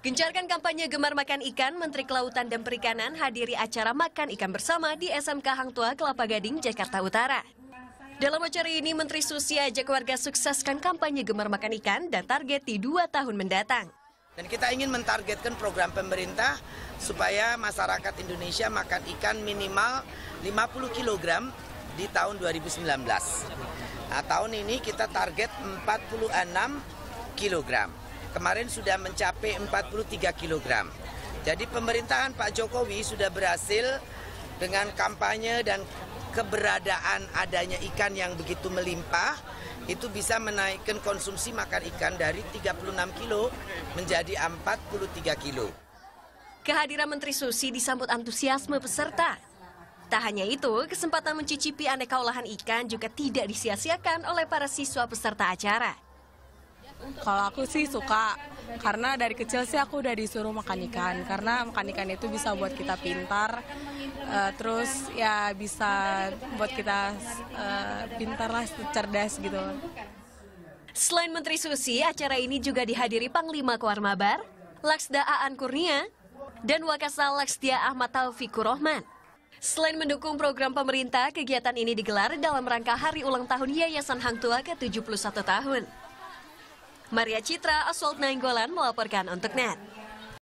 Gencarkan kampanye gemar makan ikan, Menteri Kelautan dan Perikanan hadiri acara makan ikan bersama di SMK Hang Tua Kelapa Gading, Jakarta Utara. Dalam acara ini, Menteri Susi ajak warga sukseskan kampanye gemar makan ikan dan target di dua tahun mendatang. Dan kita ingin mentargetkan program pemerintah supaya masyarakat Indonesia makan ikan minimal 50 kg di tahun 2019. Nah, tahun ini kita target 46 kg. Kemarin sudah mencapai 43 kg. Jadi pemerintahan Pak Jokowi sudah berhasil dengan kampanye dan keberadaan adanya ikan yang begitu melimpah itu bisa menaikkan konsumsi makan ikan dari 36 kilo menjadi 43 kilo. Kehadiran Menteri Susi disambut antusiasme peserta. Tak hanya itu, kesempatan mencicipi aneka olahan ikan juga tidak disia-siakan oleh para siswa peserta acara. Kalau aku sih suka karena dari kecil sih aku udah disuruh makan ikan karena makan ikan itu bisa buat kita pintar uh, terus ya bisa buat kita uh, pintar lah cerdas gitu. Selain Menteri Susi, acara ini juga dihadiri Panglima Koarmabar, Laksda Aan Kurnia, dan Wakasal Laksdia Ahmad Taufikur Rahman. Selain mendukung program pemerintah, kegiatan ini digelar dalam rangka hari ulang tahun Yayasan Hang Tua ke-71 tahun. Maria Citra, Aswald Nainggolan melaporkan untuk NET.